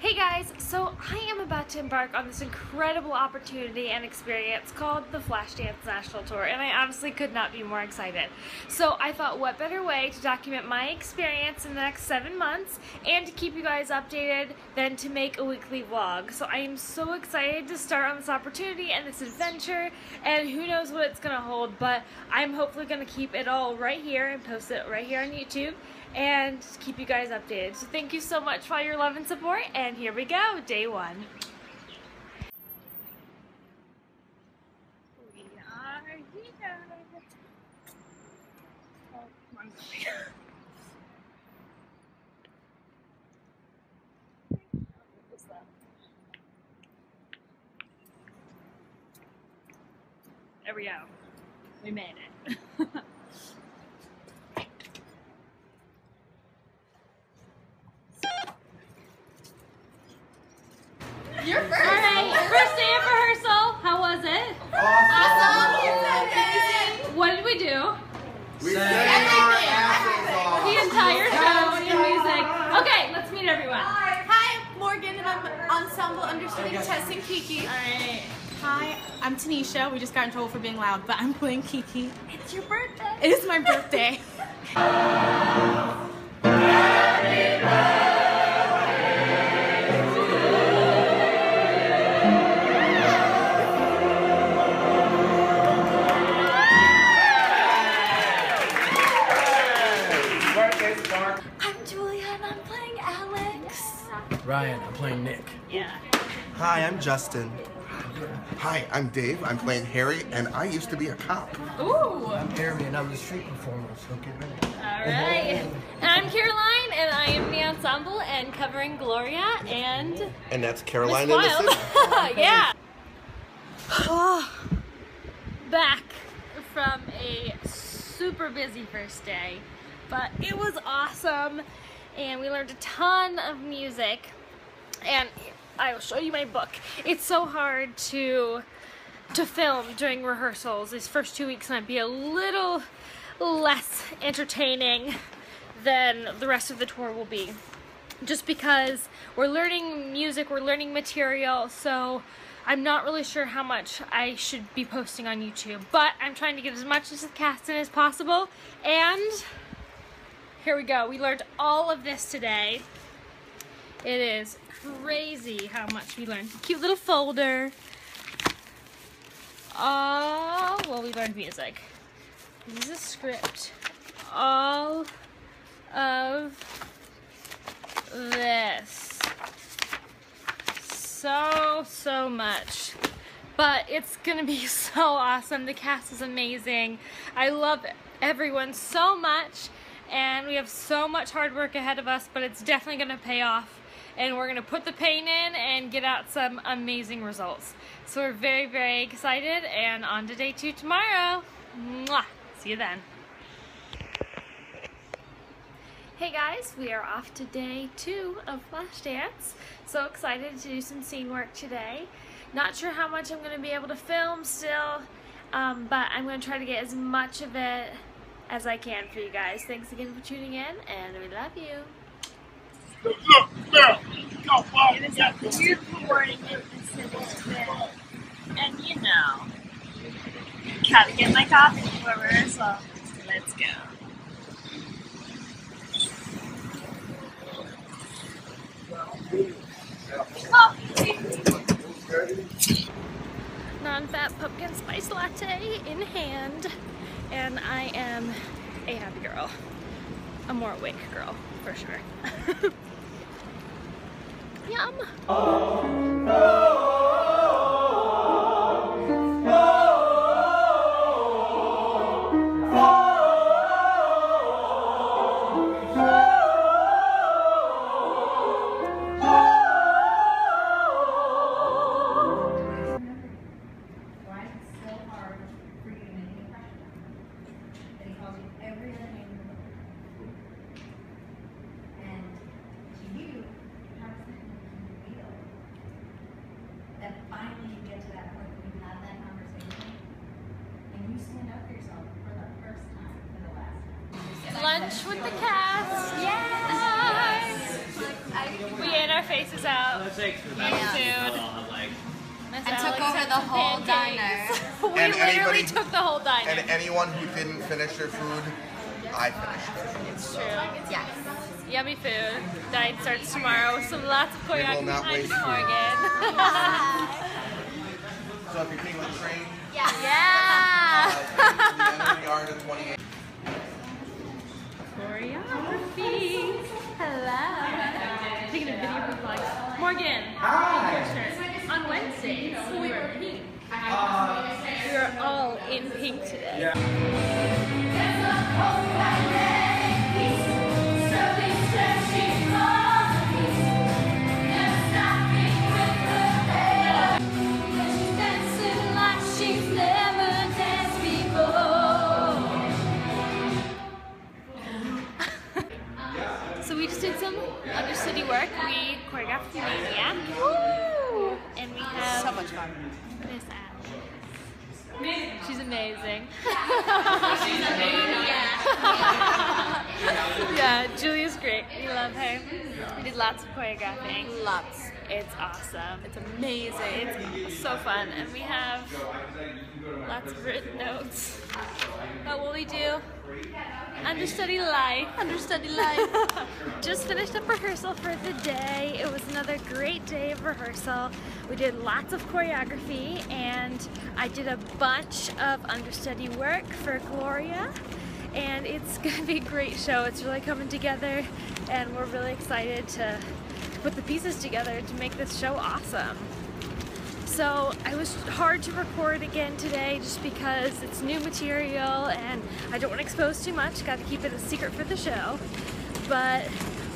Hey guys, so I am about to embark on this incredible opportunity and experience called the Flashdance National Tour, and I honestly could not be more excited. So I thought, what better way to document my experience in the next seven months and to keep you guys updated than to make a weekly vlog. So I am so excited to start on this opportunity and this adventure, and who knows what it's gonna hold, but I'm hopefully gonna keep it all right here and post it right here on YouTube and keep you guys updated. So thank you so much for all your love and support, and here we go, day one. We are here. Oh, There we go. We made it. You're first. All right, first day of rehearsal. How was it? Awesome. What did we do? We sang our asses off. The entire show in music. Okay, everyone. All Hi, I'm Morgan, and I'm ensemble understudy Tess and Kiki. right. Hi, I'm Tanisha. We just got in trouble for being loud, but I'm playing Kiki. It's your birthday. It is my birthday. I'm Ryan, I'm playing Nick. Yeah. Hi, I'm Justin. Hi, I'm Dave. I'm playing Harry, and I used to be a cop. Ooh. I'm Jeremy, and I'm the street performer, so get ready. All right. And I'm Caroline, and I am the ensemble and covering Gloria and And that's Miss Caroline Wild. Innocent. yeah. Back from a super busy first day, but it was awesome, and we learned a ton of music. And I will show you my book. It's so hard to to film during rehearsals. These first two weeks might be a little less entertaining than the rest of the tour will be just because we're learning music, we're learning material, so I'm not really sure how much I should be posting on YouTube. But I'm trying to get as much as the cast in as possible. And here we go. We learned all of this today. It is crazy how much we learned. Cute little folder. Oh, well, we learned music. This is a script. All of this so so much but it's gonna be so awesome the cast is amazing i love everyone so much and we have so much hard work ahead of us but it's definitely gonna pay off and we're gonna put the paint in and get out some amazing results so we're very very excited and on to day two tomorrow Mwah. see you then Hey guys, we are off to day two of Flashdance. So excited to do some scene work today. Not sure how much I'm to be able to film still, um, but I'm to try to get as much of it as I can for you guys. Thanks again for tuning in, and we love you. It is a beautiful morning in the city today. And you know, gotta get my coffee before rehearsal. Let's go. Non-fat pumpkin spice latte in hand, and I am a happy girl. A more awake girl, for sure. 妈妈。Lunch with the cast! Yes! We ate our faces out. Thanks for Yeah. that. Food. I'll have, like, Miss And took Alex over had the whole pancakes. we And literally anybody- took the whole diner. And anyone who didn't finish their food, I finished their food. it's true. Yes. Yummy food. Diet starts tomorrow with some lots of will choreography not behind waste food. Morgan. So if you're taking the train, yeah. uh, Choreography. Hello. Taking a video for vlog. Morgan. Hi. On Wednesdays, we were pink. Uh, we were all in pink today. So we just did some understudy work. We choreographed the Maniac. Woo! And we have So much fun. Miss Alex. She's amazing. yeah, Julia's great. We love her. We did lots of choreographing. Lots. It's awesome. It's amazing. It's so fun. And we have lots of written notes about what we do. Understudy life. Understudy life. Just finished up rehearsal for the day. It was another great day of rehearsal. We did lots of choreography and I did a bunch of understudy work for Gloria. And it's gonna be a great show. It's really coming together and we're really excited to put the pieces together to make this show awesome. So I was hard to record again today just because it's new material and I don't want to expose too much. Got to keep it a secret for the show. But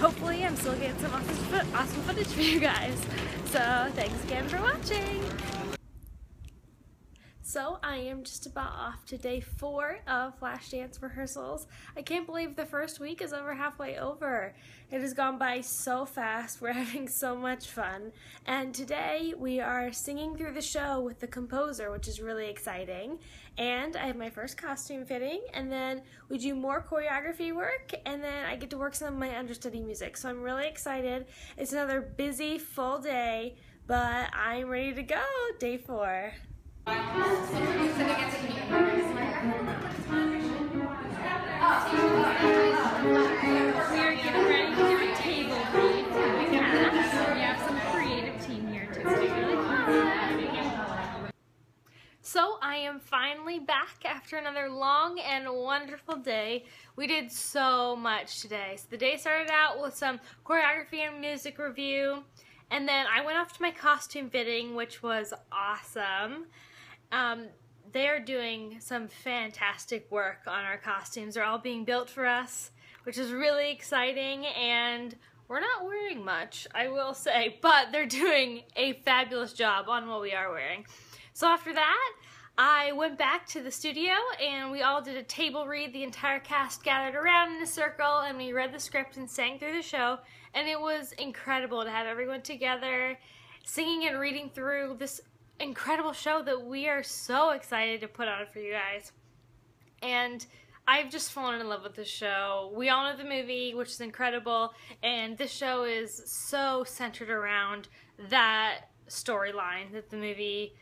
hopefully I'm still getting some awesome, awesome footage for you guys. So thanks again for watching. So I am just about off to day four of Flashdance rehearsals. I can't believe the first week is over halfway over. It has gone by so fast. We're having so much fun. And today we are singing through the show with the composer, which is really exciting. And I have my first costume fitting, and then we do more choreography work, and then I get to work some of my understudy music. So I'm really excited. It's another busy, full day, but I'm ready to go. Day four. So I am finally back after another long and wonderful day. We did so much today. So the day started out with some choreography and music review, and then I went off to my costume fitting, which was awesome. Um, they are doing some fantastic work on our costumes. They're all being built for us, which is really exciting, and we're not wearing much, I will say, but they're doing a fabulous job on what we are wearing. So after that, I went back to the studio and we all did a table read. The entire cast gathered around in a circle and we read the script and sang through the show. And it was incredible to have everyone together singing and reading through this incredible show that we are so excited to put on for you guys. And I've just fallen in love with the show. We all know the movie, which is incredible, and this show is so centered around that storyline that the movie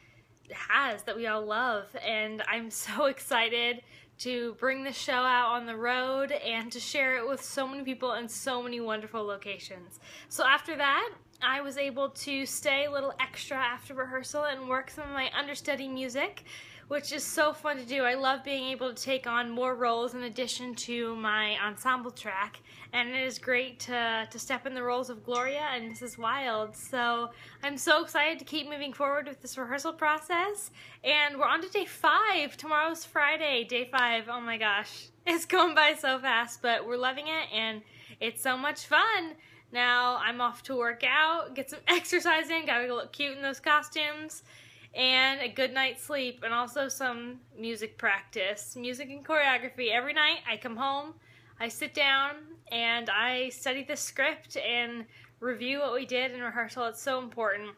has that we all love. And I'm so excited to bring the show out on the road and to share it with so many people in so many wonderful locations. So after that, I was able to stay a little extra after rehearsal and work some of my understudy music, which is so fun to do. I love being able to take on more roles in addition to my ensemble track, and it is great to, to step in the roles of Gloria and Mrs. Wild. So I'm so excited to keep moving forward with this rehearsal process, and we're on to day five. Tomorrow's Friday, day five. Oh my gosh, it's going by so fast, but we're loving it, and it's so much fun. Now I'm off to work out, get some exercise in, gotta look cute in those costumes, and a good night's sleep, and also some music practice, music and choreography. Every night I come home, I sit down, and I study the script and review what we did in rehearsal. It's so important.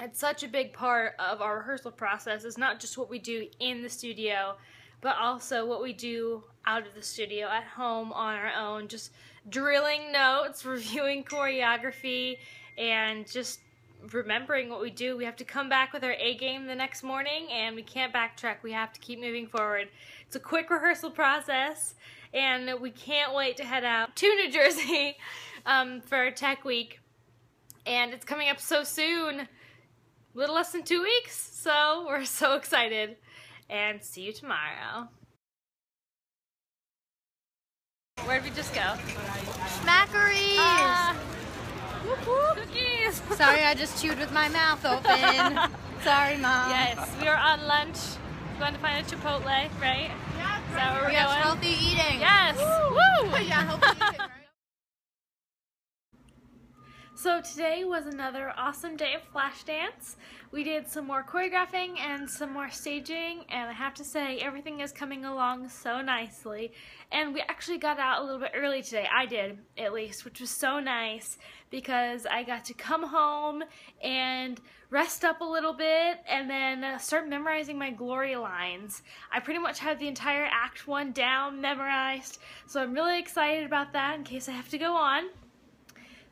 It's such a big part of our rehearsal process. It's not just what we do in the studio, but also what we do out of the studio at home on our own, just drilling notes, reviewing choreography, and just remembering what we do. We have to come back with our A game the next morning and we can't backtrack. We have to keep moving forward. It's a quick rehearsal process and we can't wait to head out to New Jersey um, for our tech week. And it's coming up so soon. A little less than two weeks. So we're so excited. And see you tomorrow. Where did we just go? Smackeries! Ah, cookies! Sorry, I just chewed with my mouth open. Sorry, Mom. Yes, we are on lunch. Going to find a Chipotle, right? Yeah, Is that where we're We got going? healthy eating. Yes! Woo! yeah, healthy So today was another awesome day of Flashdance. We did some more choreographing and some more staging and I have to say everything is coming along so nicely and we actually got out a little bit early today. I did at least which was so nice because I got to come home and rest up a little bit and then start memorizing my Gloria lines. I pretty much have the entire act one down memorized so I'm really excited about that in case I have to go on.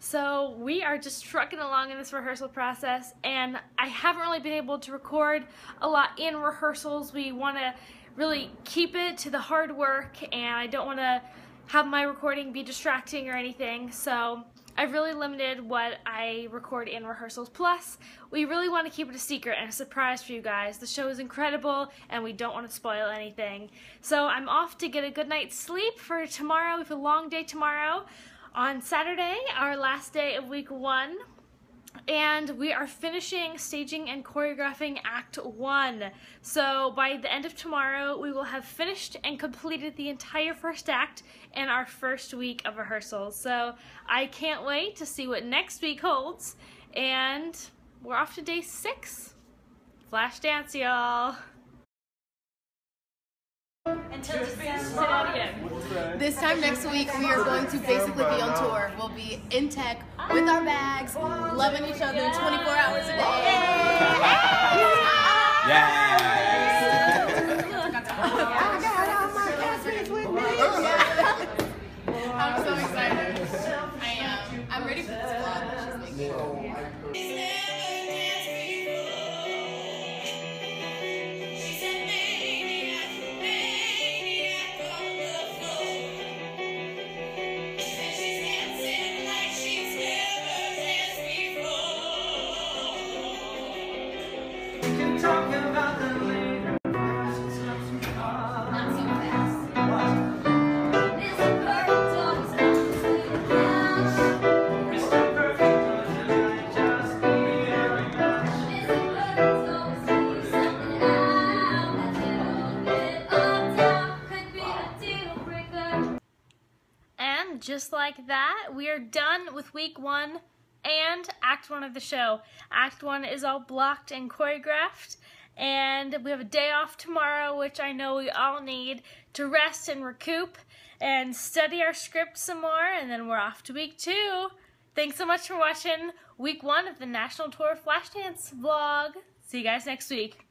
So we are just trucking along in this rehearsal process and I haven't really been able to record a lot in rehearsals. We want to really keep it to the hard work and I don't want to have my recording be distracting or anything. So I've really limited what I record in rehearsals. Plus, we really want to keep it a secret and a surprise for you guys. The show is incredible and we don't want to spoil anything. So I'm off to get a good night's sleep for tomorrow. We have a long day tomorrow on Saturday, our last day of week one. And we are finishing staging and choreographing Act 1. So by the end of tomorrow, we will have finished and completed the entire first act in our first week of rehearsals. So I can't wait to see what next week holds. And we're off to day six. Flashdance, y'all. Until it's finished. Again. This time next week, we are going to basically be on tour. We'll be in tech with our bags, loving each other 24 hours a day. I'm Just like that, we are done with week one and act one of the show. Act one is all blocked and choreographed. And we have a day off tomorrow, which I know we all need to rest and recoup and study our script some more. And then we're off to week two. Thanks so much for watching week one of the National Tour Flashdance vlog. See you guys next week.